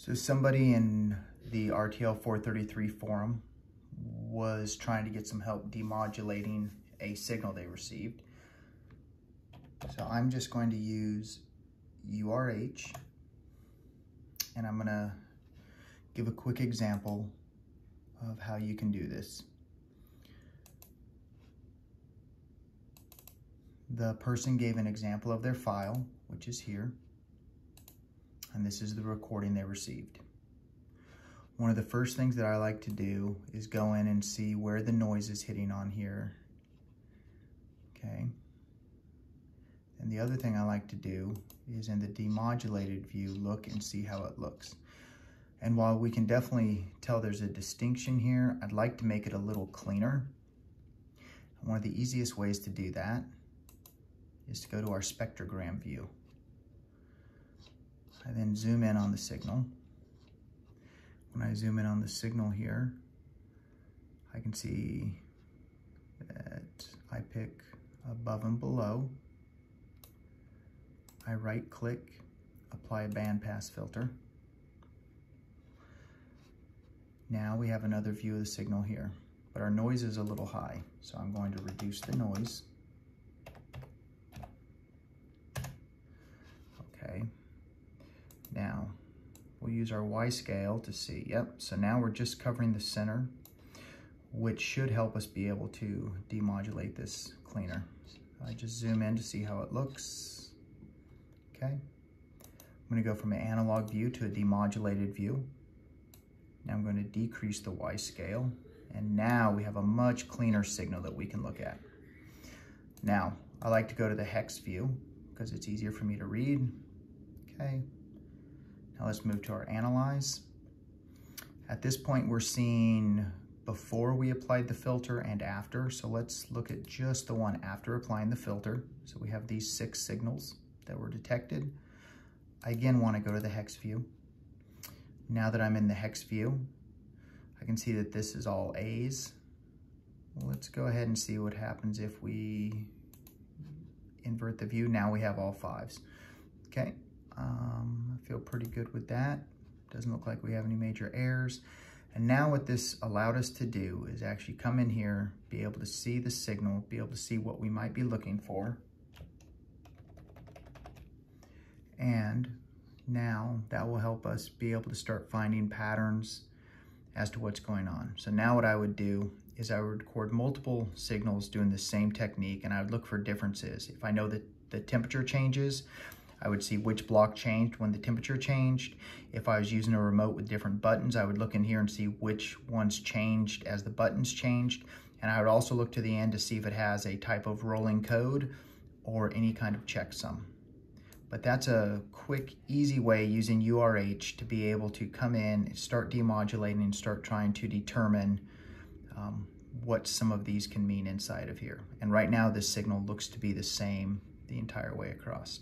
So somebody in the RTL 433 forum was trying to get some help demodulating a signal they received. So I'm just going to use URH and I'm gonna give a quick example of how you can do this. The person gave an example of their file, which is here and this is the recording they received. One of the first things that I like to do is go in and see where the noise is hitting on here. Okay. And the other thing I like to do is in the demodulated view, look and see how it looks. And while we can definitely tell there's a distinction here, I'd like to make it a little cleaner. one of the easiest ways to do that is to go to our spectrogram view. I then zoom in on the signal. When I zoom in on the signal here, I can see that I pick above and below. I right click, apply a bandpass filter. Now we have another view of the signal here, but our noise is a little high. So I'm going to reduce the noise. Okay, now, we'll use our Y scale to see. Yep, so now we're just covering the center, which should help us be able to demodulate this cleaner. I just zoom in to see how it looks. Okay. I'm gonna go from an analog view to a demodulated view. Now I'm gonna decrease the Y scale, and now we have a much cleaner signal that we can look at. Now, I like to go to the hex view because it's easier for me to read. Okay, now let's move to our analyze. At this point, we're seeing before we applied the filter and after. So let's look at just the one after applying the filter. So we have these six signals that were detected. I again want to go to the hex view. Now that I'm in the hex view, I can see that this is all A's. let's go ahead and see what happens if we invert the view. Now we have all fives. Okay, um, I feel pretty good with that. Doesn't look like we have any major errors. And now what this allowed us to do is actually come in here, be able to see the signal, be able to see what we might be looking for. And now that will help us be able to start finding patterns as to what's going on. So now what I would do is I would record multiple signals doing the same technique and I would look for differences. If I know that the temperature changes, I would see which block changed when the temperature changed. If I was using a remote with different buttons, I would look in here and see which ones changed as the buttons changed. And I would also look to the end to see if it has a type of rolling code or any kind of checksum. But that's a quick, easy way using URH to be able to come in, and start demodulating, and start trying to determine um, what some of these can mean inside of here. And right now, this signal looks to be the same the entire way across.